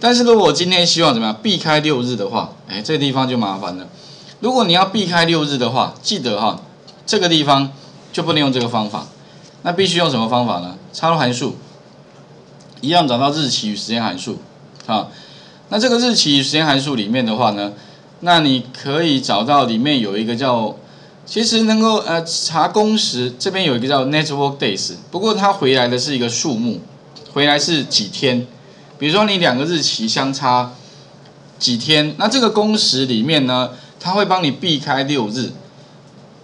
但是如果今天希望怎么样避开六日的话，哎，这个地方就麻烦了。如果你要避开六日的话，记得哈，这个地方就不能用这个方法，那必须用什么方法呢？插入函数，一样找到日期与时间函数啊。那这个日期与时间函数里面的话呢，那你可以找到里面有一个叫。其实能够呃查工时，这边有一个叫 network days，不过它回来的是一个数目，回来是几天。比如说你两个日期相差几天，那这个工时里面呢，它会帮你避开六日。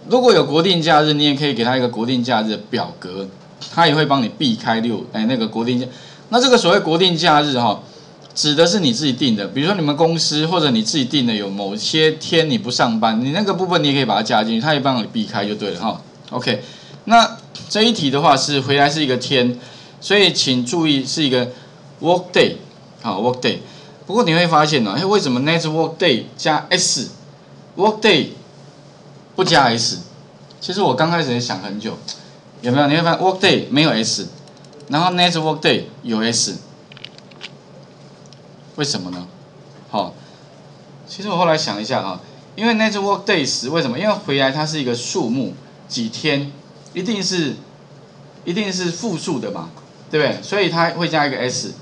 如果有国定假日，你也可以给它一个国定假日的表格，它也会帮你避开六哎那个国定假。那这个所谓国定假日哈。指的是你自己定的，比如说你们公司或者你自己定的有某些天你不上班，你那个部分你也可以把它加进去，它也帮你避开就对了哈。OK，那这一题的话是回来是一个天，所以请注意是一个 work day，好 work day。不过你会发现呢，哎为什么 next work day 加 s，work day 不加 s？其实我刚开始也想很久，有没有？你会发现 work day 没有 s，然后 next work day 有 s。为什么呢？好，其实我后来想一下啊，因为 network days 为什么？因为回来它是一个数目，几天，一定是，一定是复数的嘛，对不对？所以它会加一个 s。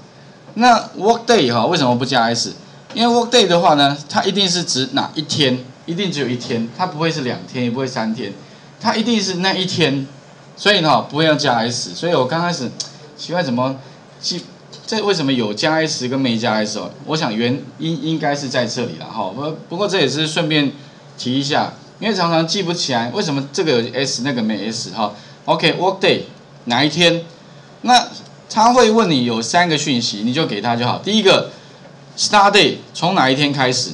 那 work day 哈，为什么不加 s？因为 work day 的话呢，它一定是指哪一天，一定只有一天，它不会是两天，也不会三天，它一定是那一天，所以呢，不要加 s。所以我刚开始奇怪怎么记。这为什么有加 s 跟没加 s 哦？我想原因应该是在这里了哈。不不过这也是顺便提一下，因为常常记不起来为什么这个有 s 那个没 s 哈。OK，work day 哪一天？那他会问你有三个讯息，你就给他就好。第一个，start day 从哪一天开始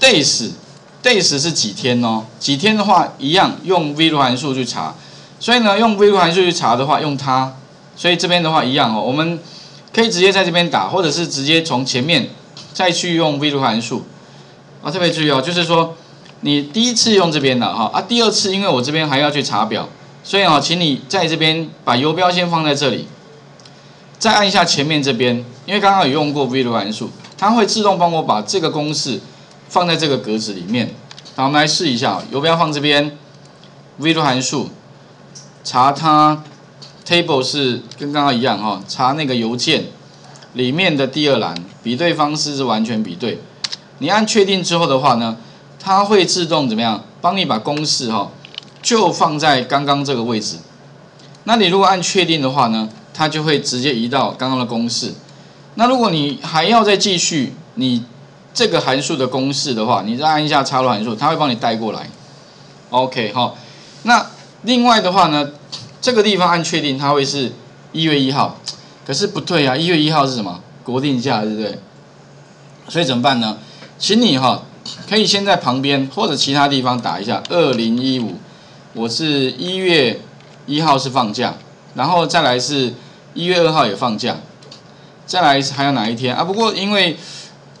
？days，days 是几天哦？几天的话一样用 VLOOK 函数去查，所以呢用 VLOOK 函数去查的话用它。所以这边的话一样哦，我们可以直接在这边打，或者是直接从前面再去用 VLOOK 函数啊。特别注意哦，就是说你第一次用这边的哈啊，第二次因为我这边还要去查表，所以啊，请你在这边把游标先放在这里，再按一下前面这边，因为刚刚有用过 v 函数，它会自动帮我把这个公式放在这个格子里面。好，我们来试一下，游标放这边，v 函数查它。Table 是跟刚刚一样哈，查那个邮件里面的第二栏，比对方式是完全比对。你按确定之后的话呢，它会自动怎么样？帮你把公式哈就放在刚刚这个位置。那你如果按确定的话呢，它就会直接移到刚刚的公式。那如果你还要再继续你这个函数的公式的话，你再按一下插入函数，它会帮你带过来。OK 哈，那另外的话呢？这个地方按确定，它会是一月一号，可是不对啊，一月一号是什么？国定假日，对不对？所以怎么办呢？请你哈，可以先在旁边或者其他地方打一下二零一五，我是一月一号是放假，然后再来是一月二号也放假，再来还有哪一天啊？不过因为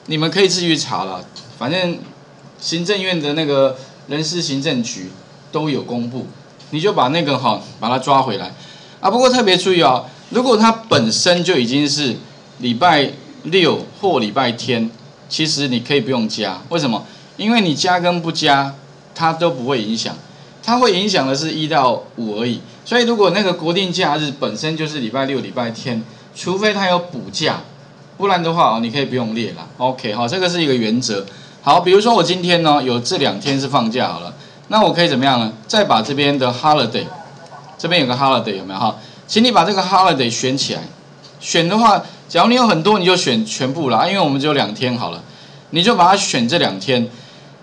你们可以自己查了，反正行政院的那个人事行政局都有公布。你就把那个哈把它抓回来啊！不过特别注意哦，如果它本身就已经是礼拜六或礼拜天，其实你可以不用加。为什么？因为你加跟不加，它都不会影响。它会影响的是一到五而已。所以如果那个国定假日本身就是礼拜六、礼拜天，除非它有补假，不然的话哦，你可以不用列了。OK，好，这个是一个原则。好，比如说我今天呢有这两天是放假好了。那我可以怎么样呢？再把这边的 holiday，这边有个 holiday 有没有哈？请你把这个 holiday 选起来。选的话，假如你有很多，你就选全部了，因为我们只有两天好了，你就把它选这两天。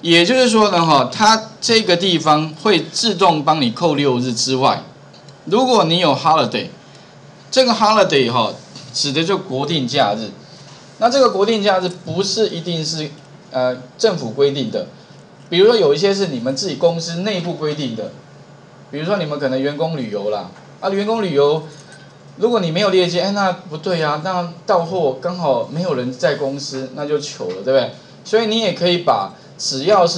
也就是说呢哈，它这个地方会自动帮你扣六日之外，如果你有 holiday，这个 holiday 哈指的就国定假日。那这个国定假日不是一定是呃政府规定的。比如说有一些是你们自己公司内部规定的，比如说你们可能员工旅游啦，啊员工旅游，如果你没有列进，哎那不对啊，那到货刚好没有人在公司，那就糗了，对不对？所以你也可以把只要是。